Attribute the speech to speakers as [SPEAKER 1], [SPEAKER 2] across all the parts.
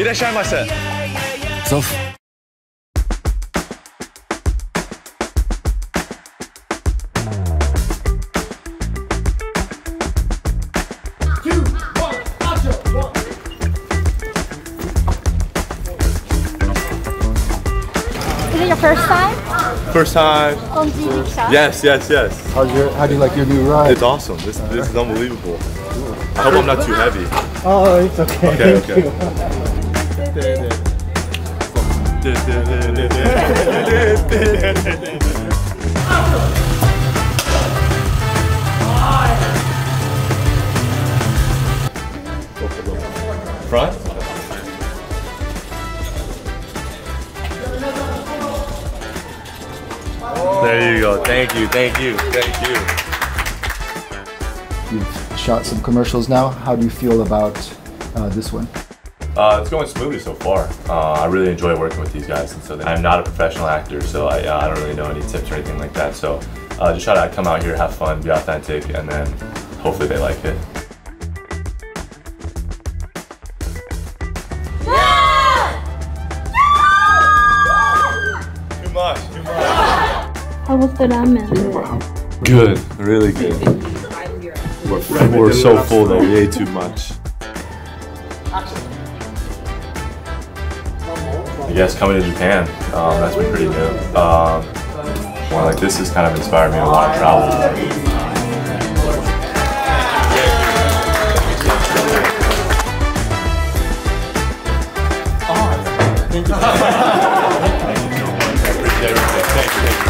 [SPEAKER 1] いらっしゃいませ。
[SPEAKER 2] Zof.
[SPEAKER 3] Is it your first time
[SPEAKER 1] First time.
[SPEAKER 3] on TV show?
[SPEAKER 1] Yes, yes, yes.
[SPEAKER 2] How's your, how do you like your new ride?
[SPEAKER 1] It's awesome. This this is unbelievable. I hope I'm not too heavy.
[SPEAKER 2] oh, it's okay.
[SPEAKER 1] Okay,
[SPEAKER 2] Thank
[SPEAKER 1] okay.
[SPEAKER 2] you.
[SPEAKER 1] Front? There you go. Thank you, thank you, thank you.
[SPEAKER 2] You've shot some commercials now. How do you feel about uh, this one?
[SPEAKER 1] Uh, it's going smoothly so far. Uh, I really enjoy working with these guys, and so I'm not a professional actor, so I, uh, I don't really know any tips or anything like that. So uh, just try to come out here, have fun, be authentic, and then hopefully they like it.
[SPEAKER 3] How was the ramen?
[SPEAKER 1] Good, really good. We're, we're so full that we ate too much. I guess coming to Japan, um, that's been pretty new. Um, more like this has kind of inspired me to want to travel. Thank you,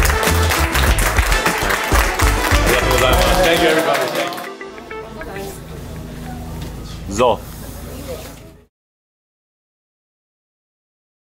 [SPEAKER 1] everybody. Thank you. Zoff.